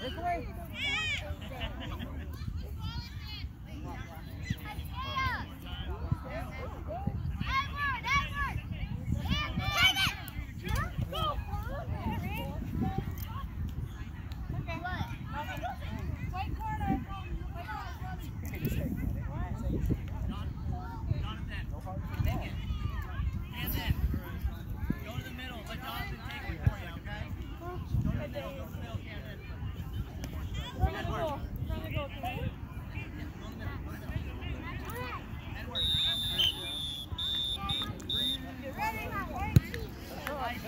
Pass it